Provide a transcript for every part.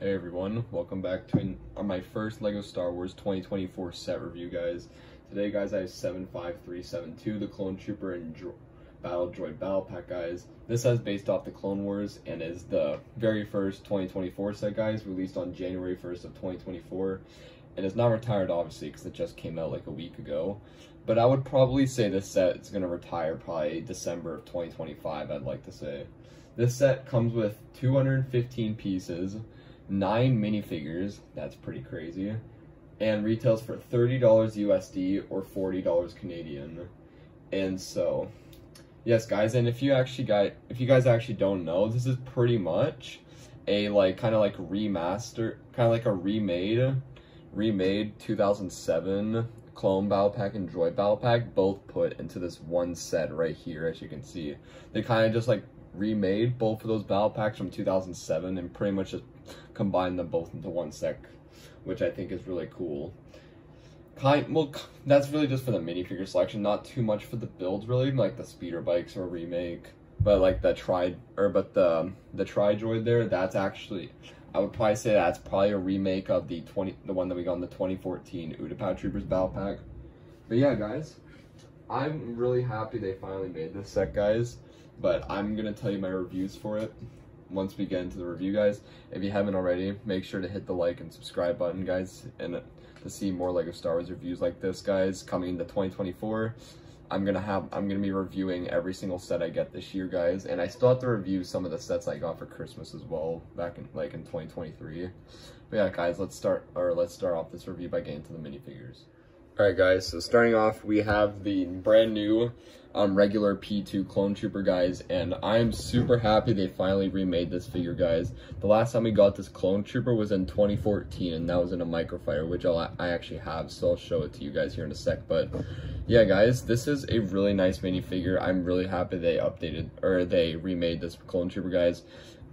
Hey everyone, welcome back to an, uh, my first LEGO Star Wars 2024 set review, guys. Today, guys, I have 75372, the Clone Trooper and Dro Battle Droid Battle Pack, guys. This is based off the Clone Wars and is the very first 2024 set, guys, released on January 1st of 2024. And it's not retired, obviously, because it just came out like a week ago. But I would probably say this set is going to retire probably December of 2025, I'd like to say. This set comes with 215 pieces, nine minifigures, that's pretty crazy, and retails for $30 USD or $40 Canadian. And so, yes guys, and if you actually got, if you guys actually don't know, this is pretty much a like, kind of like remaster, kind of like a remade, remade 2007 Clone Battle Pack and Droid Battle Pack, both put into this one set right here, as you can see. They kind of just like remade both of those battle packs from 2007 and pretty much just combined them both into one set, which I think is really cool. Kind well, that's really just for the minifigure selection, not too much for the builds really, like the speeder bikes or remake. But like the tri or but the the tri droid there, that's actually I would probably say that's probably a remake of the 20 the one that we got in the 2014 Utapau Troopers battle pack. But yeah, guys, I'm really happy they finally made this set, guys. But I'm gonna tell you my reviews for it once we get into the review guys. If you haven't already make sure to hit the like and subscribe button guys and to see more lego star wars reviews like this guys coming into 2024 i'm gonna have i'm gonna be reviewing every single set i get this year guys and i still have to review some of the sets i got for christmas as well back in like in 2023 but yeah guys let's start or let's start off this review by getting to the minifigures. Alright guys, so starting off, we have the brand new um, regular P2 Clone Trooper, guys, and I'm super happy they finally remade this figure, guys. The last time we got this Clone Trooper was in 2014, and that was in a Microfighter, which I'll, I actually have, so I'll show it to you guys here in a sec, but yeah, guys, this is a really nice minifigure. I'm really happy they updated, or they remade this Clone Trooper, guys.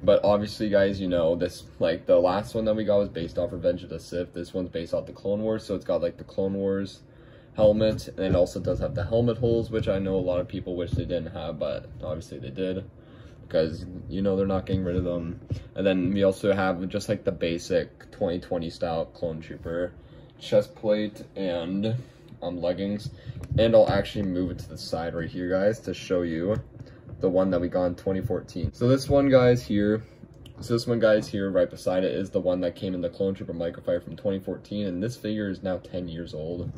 But obviously, guys, you know, this, like, the last one that we got was based off Revenge of the Sith. This one's based off the Clone Wars, so it's got, like, the Clone Wars helmet, and it also does have the helmet holes, which I know a lot of people wish they didn't have, but obviously they did. Because, you know, they're not getting rid of them. And then we also have just, like, the basic 2020 style Clone Trooper chest plate and um, leggings. And I'll actually move it to the side right here, guys, to show you the one that we got in 2014. So this one, guys, here, so this one, guys, here right beside it is the one that came in the Clone Trooper Microfighter from 2014, and this figure is now 10 years old.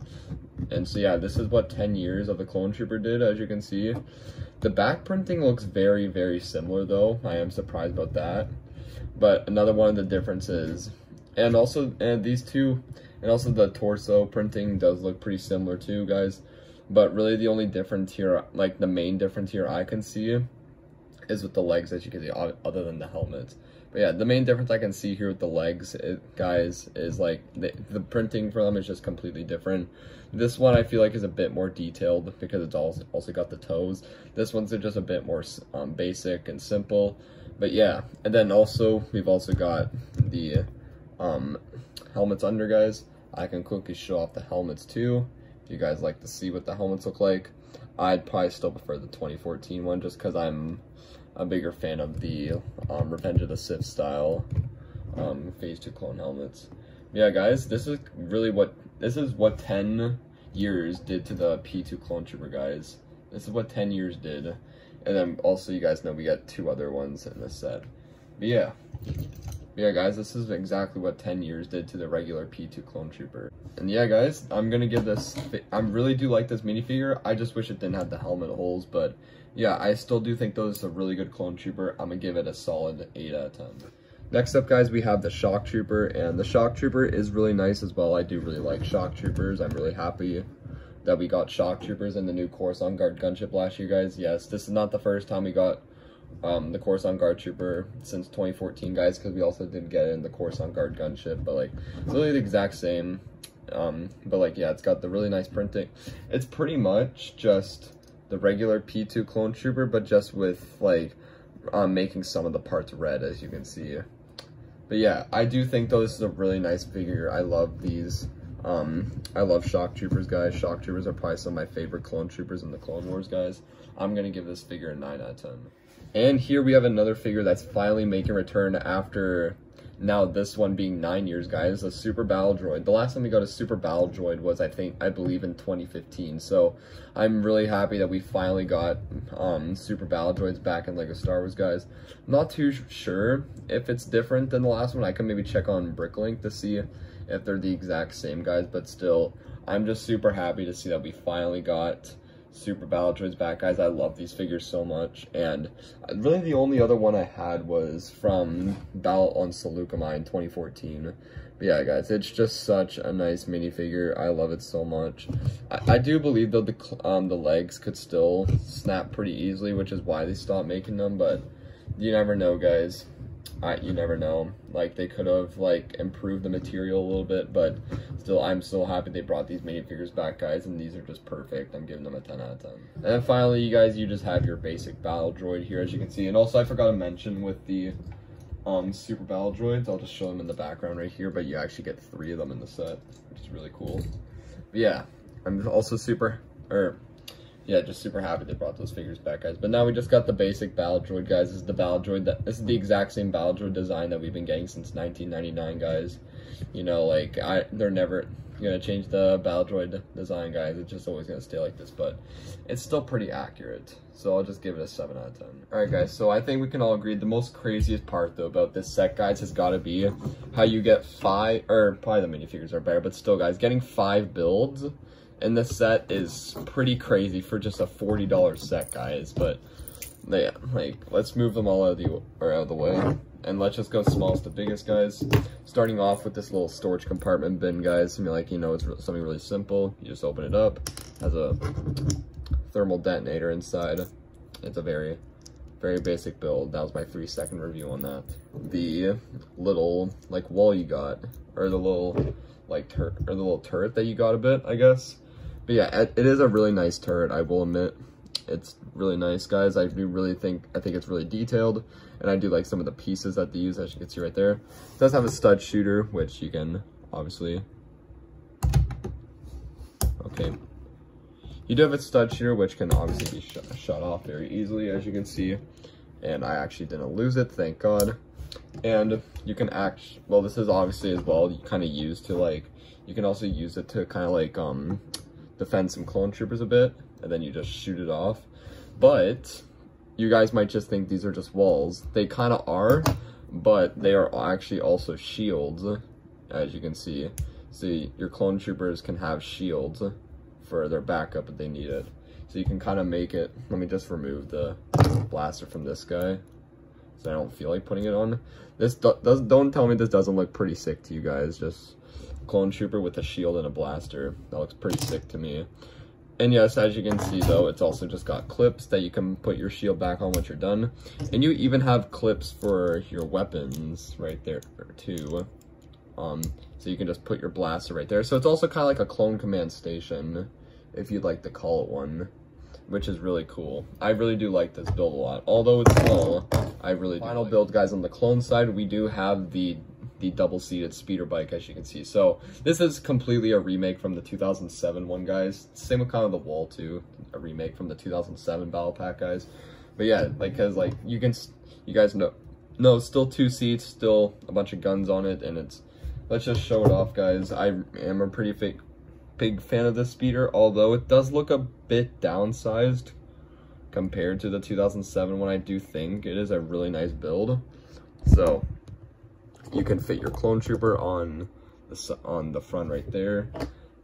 And so, yeah, this is what 10 years of the Clone Trooper did, as you can see. The back printing looks very, very similar, though. I am surprised about that. But another one of the differences, and also, and these two, and also the torso printing does look pretty similar, too, guys. But really the only difference here, like the main difference here I can see is with the legs as you can see, other than the helmet. But yeah, the main difference I can see here with the legs, it, guys, is like the, the printing for them is just completely different. This one I feel like is a bit more detailed because it's also, also got the toes. This one's just a bit more um, basic and simple. But yeah, and then also, we've also got the um, helmets under, guys. I can quickly show off the helmets too if you guys like to see what the helmets look like. I'd probably still prefer the 2014 one just because I'm a bigger fan of the um, Revenge of the Sith style um, Phase 2 clone helmets. Yeah, guys, this is really what, this is what 10 years did to the P2 Clone Trooper, guys. This is what 10 years did. And then also, you guys know we got two other ones in this set. But yeah. Yeah, guys, this is exactly what 10 years did to the regular P2 Clone Trooper. And yeah, guys, I'm gonna give this, I really do like this minifigure. I just wish it didn't have the helmet holes, but yeah, I still do think those is a really good Clone Trooper. I'm gonna give it a solid 8 out of 10. Next up, guys, we have the Shock Trooper, and the Shock Trooper is really nice as well. I do really like Shock Troopers. I'm really happy that we got Shock Troopers in the new Coruscant Guard gunship last year, guys. Yes, this is not the first time we got um, the Coruscant Guard Trooper since 2014, guys, because we also did get in the Coruscant Guard gunship, but like it's really the exact same. Um, but like yeah, it's got the really nice printing. It's pretty much just the regular P2 Clone Trooper, but just with like um, making some of the parts red, as you can see. But yeah, I do think though this is a really nice figure. I love these. Um, I love Shock Troopers, guys. Shock Troopers are probably some of my favorite Clone Troopers in the Clone Wars, guys. I'm to give this figure a 9 out of 10. And here we have another figure that's finally making return after now this one being nine years, guys, a Super Battle Droid. The last time we got a Super Battle Droid was, I think, I believe in 2015. So I'm really happy that we finally got um, Super Battle Droids back in LEGO Star Wars, guys. not too sure if it's different than the last one. I can maybe check on Bricklink to see if they're the exact same, guys. But still, I'm just super happy to see that we finally got Super Battle Droids back, guys. I love these figures so much. And really the only other one I had was from Battle on Saleucami in 2014. But yeah, guys, it's just such a nice minifigure. I love it so much. I, I do believe, though, the, um, the legs could still snap pretty easily, which is why they stopped making them. But you never know, guys. I, you never know. Like they could have like improved the material a little bit, but still, I'm so happy they brought these minifigures back, guys, and these are just perfect. I'm giving them a 10 out of 10. And then finally, you guys, you just have your basic battle droid here, as you can see. And also, I forgot to mention with the um, super battle droids, I'll just show them in the background right here, but you actually get three of them in the set, which is really cool. But yeah, I'm also super, or yeah, just super happy they brought those figures back, guys. But now we just got the basic Battle Droid, guys. This is the Battle Droid. That, this is the exact same Battle Droid design that we've been getting since 1999, guys. You know, like, I they're never to change the Battle Droid design, guys. It's just always to stay like this, but it's still pretty accurate. So I'll just give it a 7 out of 10. Alright, guys, so I think we can all agree the most craziest part, though, about this set, guys, has got to be how you get five, or probably the minifigures are better, but still, guys, getting five builds and this set is pretty crazy for just a $40 set, guys. But yeah, like let's move them all out of the or out of the way. And let's just go smallest to biggest, guys. Starting off with this little storage compartment bin, guys. I mean, like, you know, it's something really simple. You just open it up. Has a thermal detonator inside. It's a very, very basic build. That was my three second review on that. The little, like, wall you got, or the little, like, or the little turret that you got a bit, I guess. But yeah, it is a really nice turret, I will admit. It's really nice, guys. I do really think, I think it's really detailed. And I do like some of the pieces that they use, as you can see right there. It does have a stud shooter, which you can obviously... Okay. You do have a stud shooter, which can obviously be sh shut off very easily, as you can see. And I actually didn't lose it, thank God. And you can act, well, this is obviously as well, you kind of use to like, you can also use it to kind of like, um, defend some clone troopers a bit, and then you just shoot it off. But you guys might just think these are just walls. They kind of are, but they are actually also shields, as you can see. See, your clone troopers can have shields for their backup if they need it. So you can kind of make it, let me just remove the blaster from this guy, so I don't feel like putting it on. This do, does, don't tell me this doesn't look pretty sick to you guys, just clone trooper with a shield and a blaster. That looks pretty sick to me. And yes, as you can see though, it's also just got clips that you can put your shield back on once you're done. And you even have clips for your weapons right there too. Um, so you can just put your blaster right there. So it's also kind of like a clone command station, if you'd like to call it one, which is really cool. I really do like this build a lot. Although it's small, I really do. Final like build, guys, on the clone side, we do have the the double-seated speeder bike, as you can see. So this is completely a remake from the 2007 one, guys. Same with kind of the wall, too. A remake from the 2007 Battle Pack, guys. But yeah, like, because, like, you can, you guys know, no, still two seats, still a bunch of guns on it, and it's, let's just show it off, guys. I am a pretty big, big fan of this speeder, although it does look a bit downsized compared to the 2007 one. I do think it is a really nice build. So, you can fit your clone trooper on the, on the front right there.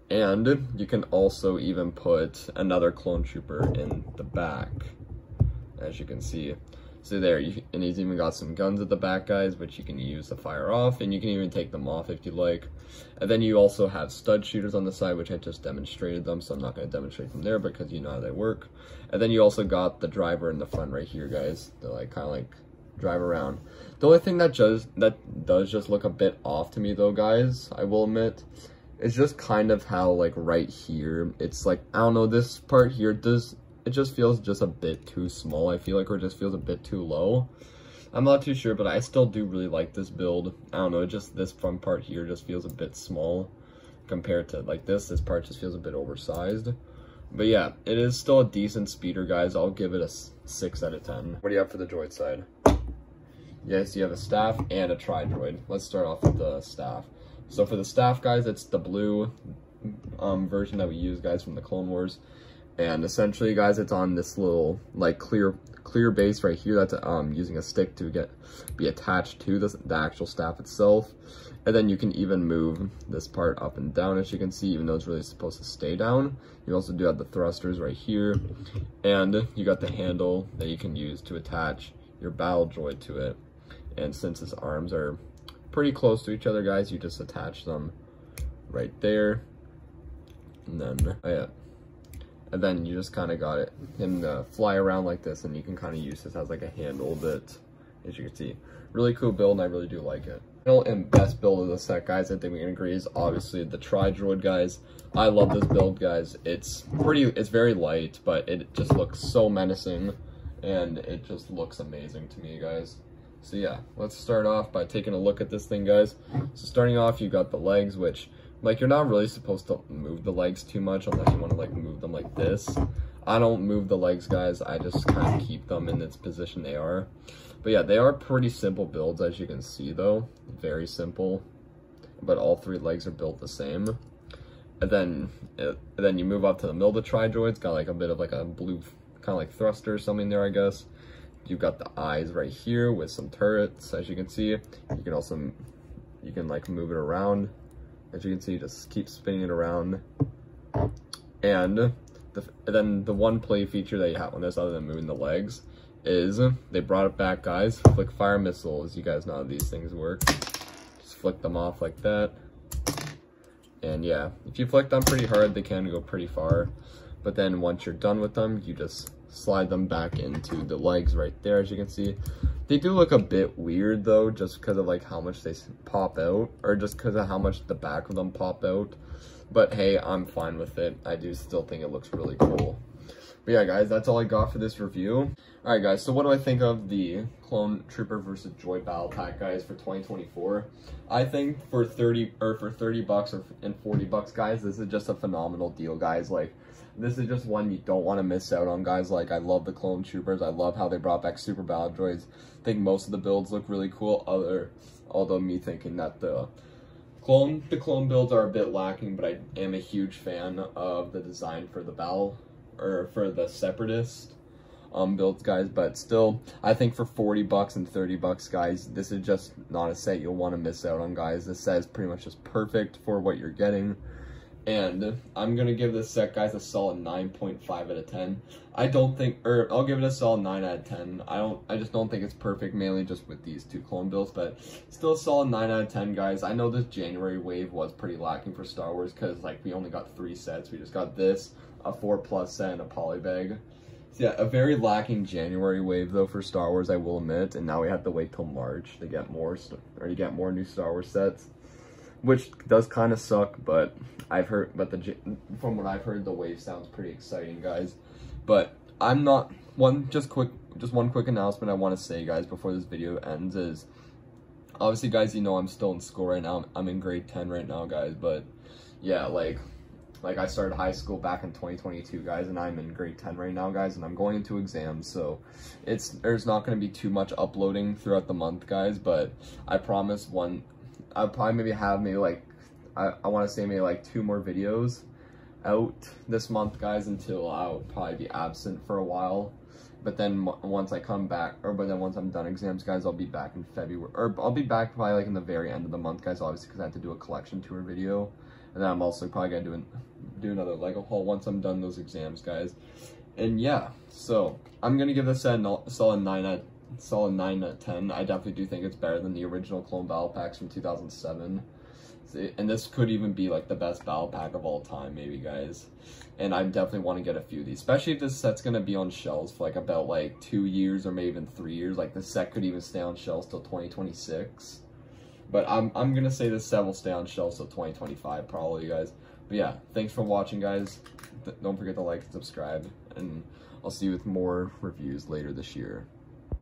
And you can also even put another clone trooper in the back, as you can see. So there, you, and he's even got some guns at the back, guys, which you can use to fire off, and you can even take them off if you like. And then you also have stud shooters on the side, which I just demonstrated them, so I'm not going to demonstrate them there because you know how they work. And then you also got the driver in the front right here, guys. They're like kind of like drive around. The only thing that does that does just look a bit off to me though, guys, I will admit, is just kind of how like right here, it's like I don't know, this part here does it just feels just a bit too small, I feel like, or just feels a bit too low. I'm not too sure, but I still do really like this build. I don't know, just this front part here just feels a bit small compared to like this. This part just feels a bit oversized. But yeah, it is still a decent speeder, guys. I'll give it a 6 out of 10. What do you have for the droid side? Yes, you have a STAP and a tri-droid. Let's start off with the STAP. So for the STAP, guys, it's the blue um, version that we use, guys, from the Clone Wars. And essentially, guys, it's on this little, like, clear clear base right here that's um, using a stick to get be attached to the, the actual STAP itself. And then you can even move this part up and down, as you can see, even though it's really supposed to stay down. You also do have the thrusters right here. And you got the handle that you can use to attach your battle droid to it. And since his arms are pretty close to each other, guys, you just attach them right there. And then, oh yeah. And then you just kind of got it him fly around like this, and you can kind of use this as like a handle bit, as you can see. Really cool build, and I really do like it. And best build of the set, guys, I think we can agree is obviously the Tri-Droid, guys. I love this build, guys. It's pretty, it's very light, but it just looks so menacing, and it just looks amazing to me, guys. So yeah, let's start off by taking a look at this thing, guys. So starting off, you got the legs, which, like, you're not really supposed to move the legs too much unless you want to, like, move them like this. I don't move the legs, guys. I just kind of keep them in its position they are. But yeah, they are pretty simple builds, as you can see, though. Very simple. But all three legs are built the same. And then, it, and then you move up to the middle tri-droids. Got like a bit of like a blue, kind of like thruster or something there, I guess. You've got the eyes right here with some turrets, as you can see. You can also, you can like move it around. As you can see, just keep spinning it around. And the, then the one play feature that you have on this, other than moving the legs, is they brought it back, guys. Flick fire missiles. You guys know how these things work. Just flick them off like that. And yeah, if you flick them pretty hard, they can go pretty far. But then once you're done with them, you just slide them back into the legs right there, as you can see. They do look a bit weird though, just because of like how much they pop out, or just because of how much the back of them pop out. But hey, I'm fine with it. I do still think it looks really cool. But yeah, guys, that's all I got for this review. Alright, guys, so what do I think of the Clone Trooper versus Joy Battle Pack, guys, for 2024? I think for 30 or for 30 bucks or and 40 bucks, guys, this is just a phenomenal deal, guys. Like, this is just one you don't want to miss out on, guys. Like, I love the Clone Troopers. I love how they brought back Super Battle Droids. I think most of the builds look really cool, other, although me thinking that the clone the clone builds are a bit lacking, but I am a huge fan of the design for the battle or for the separatist um builds guys but still i think for 40 bucks and 30 bucks guys this is just not a set you'll want to miss out on guys this set is pretty much just perfect for what you're getting and i'm gonna give this set guys a solid 9.5 out of 10 i don't think or i'll give it a solid 9 out of 10 i don't i just don't think it's perfect mainly just with these two clone builds but still a solid 9 out of 10 guys. I know this january wave was pretty lacking for star wars because like we only got three sets. We just got this a four plus set and a polybag. So yeah, a very lacking January wave though for Star Wars, I will admit, and now we have to wait till March to get more or to get more new Star Wars sets, which does kind of suck. But I've heard, but the from what I've heard, the wave sounds pretty exciting, guys. But I'm not one just quick, just one quick announcement I want to say, guys, before this video ends is. Obviously, guys, you know I'm still in school right now. I'm in grade 10 right now, guys. But, yeah, like, like I started high school back in 2022, guys, and I'm in grade 10 right now, guys, and I'm going into exams, so it's there's not going to be too much uploading throughout the month, guys, but I promise one, I'll probably maybe have maybe like, I, I want to say maybe like two more videos out this month, guys, until I'll probably be absent for a while. But then once I come back, or but then once I'm done exams, guys, I'll be back in February, or I'll be back probably like in the very end of the month, guys, obviously, because I have to do a collection tour video. And then I'm also probably gonna do, an, do another Lego haul once I'm done those exams, guys. And yeah, so I'm gonna give this a solid nine out solid nine out of ten. I definitely do think it's better than the original Clone Battle Packs from 2007. And this could even be like the best battle pack of all time, maybe, guys. And I definitely want to get a few of these, especially if this set's gonna be on shelves for like about like two years or maybe even three years. Like the set could even stay on shelves till 2026. But I'm, I'm going to say this set will stay on shelves till 2025 probably, guys. But yeah, thanks for watching, guys. Don't forget to like and subscribe. And I'll see you with more reviews later this year.